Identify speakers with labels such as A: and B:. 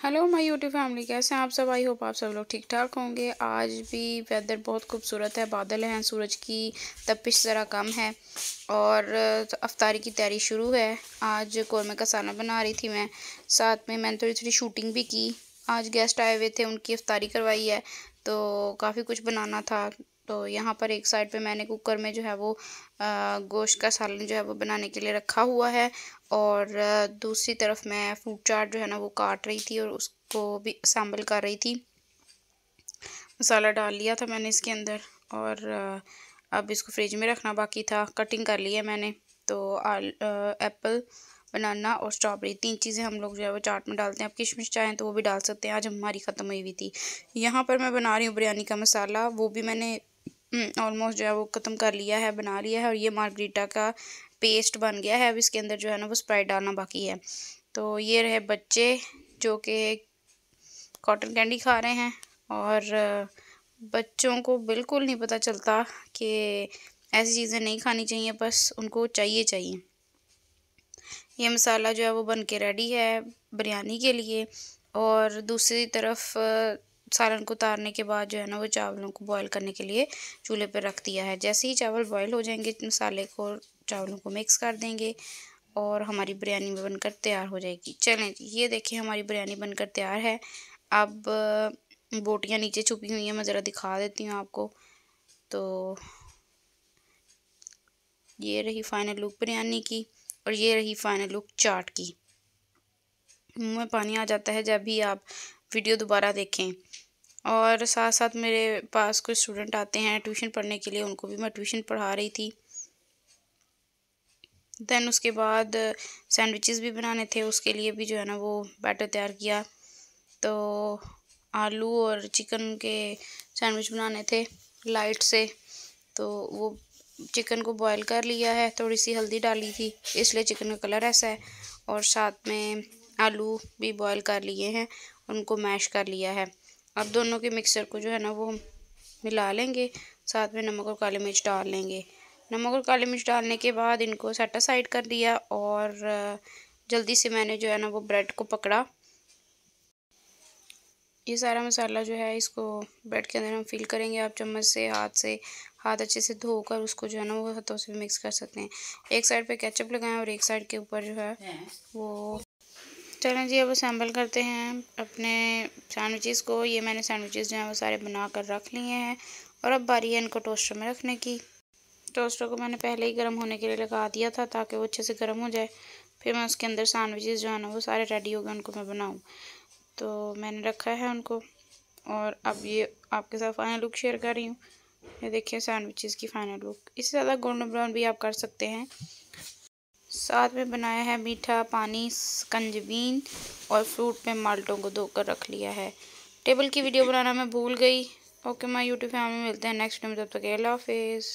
A: Hello my YouTube family कैसे हैं आप सब? आई होप आप सब लोग ठीक ठाक होंगे। आज भी वेदर बहुत खूबसूरत है, बादल हैं, सूरज की तपिश ज़रा कम है और अफ्तारी की तैयारी शुरू है। आज कौरमे का साना बना रही थी मैं। साथ में मैंने थोड़ी थोड़ी शूटिंग भी की। आज गेस्ट आए हुए थे, उनकी अफ्तारी करवाई है तो काफ़ी कुछ बनाना था। तो यहाँ पर एक साइड पे मैंने कुकर में जो है वो गोश्त का सालन जो है वो बनाने के लिए रखा हुआ है और दूसरी तरफ़ मैं फ्रूट चाट जो है ना वो काट रही थी और उसको भी असम्बल कर रही थी। मसाला डाल लिया था मैंने इसके अंदर और अब इसको फ्रिज में रखना बाकी था। कटिंग कर लिया मैंने। तो आल एप्पल बनाना और स्ट्रॉबेरी तीन चीज़ें हम लोग जो है वो चाट में डालते हैं। आप किशमिश चाहें तो वो भी डाल सकते हैं। आज हमारी ख़त्म हुई हुई थी। यहाँ पर मैं बना रही हूँ बिरयानी का मसाला। वो भी मैंने ऑलमोस्ट जो है वो ख़त्म कर लिया है, बना लिया है और ये मार्गरीटा का पेस्ट बन गया है। अब इसके अंदर जो है ना वो स्प्राइट डालना बाकी है। तो ये रहे बच्चे जो कि कॉटन कैंडी खा रहे हैं और बच्चों को बिल्कुल नहीं पता चलता कि ऐसी चीज़ें नहीं खानी चाहिए, बस उनको चाहिए चाहिए। ये मसाला जो है वो बन के रेडी है बिरयानी के लिए और दूसरी तरफ़ सालन को उतारने के बाद जो है ना वो चावलों को बॉईल करने के लिए चूल्हे पर रख दिया है। जैसे ही चावल बॉईल हो जाएँगे, मसाले को चावलों को मिक्स कर देंगे और हमारी बिरयानी बनकर तैयार हो जाएगी। चलें ये देखिए हमारी बिरयानी बनकर तैयार है। अब बोटियाँ नीचे छुपी हुई हैं, मैं ज़रा दिखा देती हूँ आपको। तो ये रही फाइनल लुक बिरयानी की और ये रही फाइनल लुक चाट की। मुँह में पानी आ जाता है, जब भी आप वीडियो दोबारा देखें। और साथ साथ मेरे पास कुछ स्टूडेंट आते हैं ट्यूशन पढ़ने के लिए, उनको भी मैं ट्यूशन पढ़ा रही थी। देन उसके बाद सैंडविचेस भी बनाने थे, उसके लिए भी जो है ना वो बैटर तैयार किया। तो आलू और चिकन के सैंडविच बनाने थे लाइट से। तो वो चिकन को बॉईल कर लिया है थोड़ी सी हल्दी डाली थी, इसलिए चिकन का कलर ऐसा है। और साथ में आलू भी बॉईल कर लिए हैं, उनको मैश कर लिया है। अब दोनों के मिक्सर को जो है ना वो हम मिला लेंगे। साथ में नमक और काली मिर्च डाल लेंगे। नमक और काली मिर्च डालने के बाद इनको सेट साइड कर दिया और जल्दी से मैंने जो है ना वो ब्रेड को पकड़ा। ये सारा मसाला जो है इसको ब्रेड के अंदर हम फिल करेंगे। आप चम्मच से हाथ से हाथ अच्छे से धोकर उसको जो है ना वो हाथों से मिक्स कर सकते हैं। एक साइड पे केचप लगाएँ और एक साइड के ऊपर जो है। वो चलें जी, अब असेंबल करते हैं अपने सैंडविचेस को। ये मैंने सैंडविचेस जो हैं वो सारे बना कर रख लिए हैं। और अब बारी है इनको टोस्टर में रखने की। टोस्टर को मैंने पहले ही गर्म होने के लिए लगा दिया था ताकि वो अच्छे से गर्म हो जाए। फिर मैं उसके अंदर सैंडविचेस जो है ना, वो सारे रेडी हो गए, उनको मैं बनाऊँ। तो मैंने रखा है उनको। और अब ये आपके साथ फाइनल लुक शेयर कर रही हूँ। ये देखिए सैंडविचेस की फाइनल लुक इससे ज़्यादा गोल्डन ब्राउन भी आप कर सकते हैं। साथ में बनाया है मीठा पानी कंजबीन और फ्रूट में माल्टों को धोकर रख लिया है। टेबल की वीडियो बनाना मैं भूल गई। ओके माय यूट्यूब फैमिली मिलते हैं नेक्स्ट टाइम तब तक अल्लाह हाफिज़।